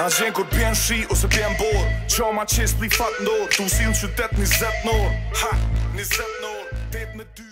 Na zhen kur bjen shi ose bjen bor Qoma qes pli fat ndor Tu si në qytet një zet nor Ha, një zet nor Tet me ty